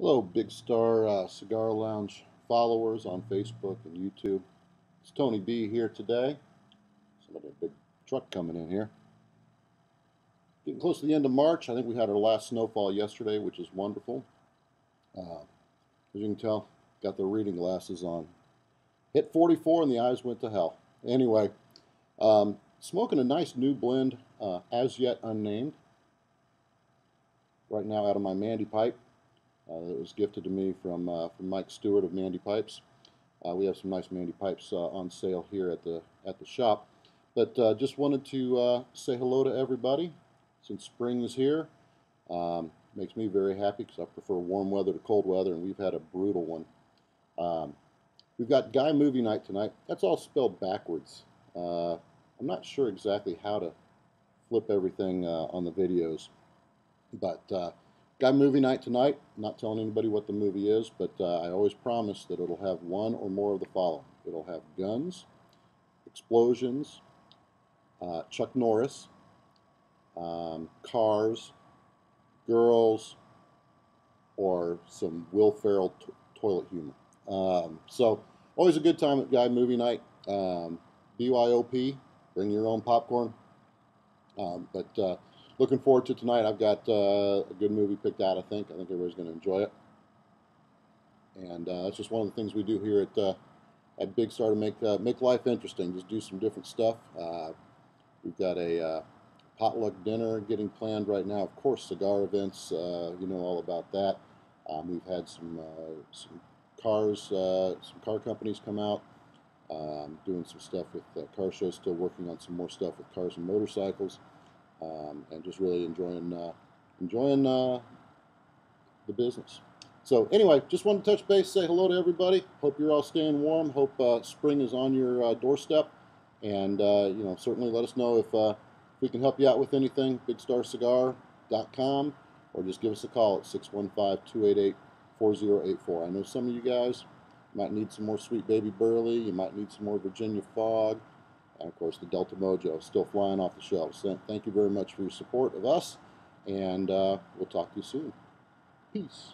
Hello, Big Star uh, Cigar Lounge followers on Facebook and YouTube. It's Tony B here today. Somebody, a big truck coming in here. Getting close to the end of March. I think we had our last snowfall yesterday, which is wonderful. Uh, as you can tell, got the reading glasses on. Hit 44 and the eyes went to hell. Anyway, um, smoking a nice new blend, uh, as yet unnamed. Right now out of my Mandy pipe. Uh, that was gifted to me from, uh, from Mike Stewart of Mandy Pipes. Uh, we have some nice Mandy Pipes uh, on sale here at the, at the shop. But uh, just wanted to uh, say hello to everybody since spring is here. Um, makes me very happy because I prefer warm weather to cold weather, and we've had a brutal one. Um, we've got Guy Movie Night tonight. That's all spelled backwards. I'm not sure exactly how to flip everything on the videos, but Got movie night tonight. Not telling anybody what the movie is, but uh, I always promise that it'll have one or more of the following. It'll have guns, explosions, uh, Chuck Norris, um, cars, girls, or some Will Ferrell toilet humor. Um, so always a good time at Guy Movie Night. Um, BYOP, bring your own popcorn. Um, but uh, looking forward to tonight. I've got uh, a good movie picked out. I think. I think everybody's going to enjoy it, and uh, that's just one of the things we do here at uh, at Big Star to make uh, make life interesting. Just do some different stuff. Uh, we've got a uh, potluck dinner getting planned right now. Of course, cigar events. you know all about that. Um, we've had some some cars, some car companies come out. Um, doing some stuff with car shows. Still working on some more stuff with cars and motorcycles um, and just really enjoying uh, enjoying uh, the business. So anyway, just wanted to touch base, say hello to everybody. Hope you're all staying warm. Hope uh, spring is on your uh, doorstep, and uh, you know certainly let us know if, uh, we can help you out with anything. BigStarCigar.com, or just give us a call at 615-288-4084. I know some of you guys might need some more Sweet Baby Burley. You might need some more Virginia Fog. And of course, the Delta Mojo still flying off the shelves. Thank you very much for your support of us, and uh, we'll talk to you soon. Peace.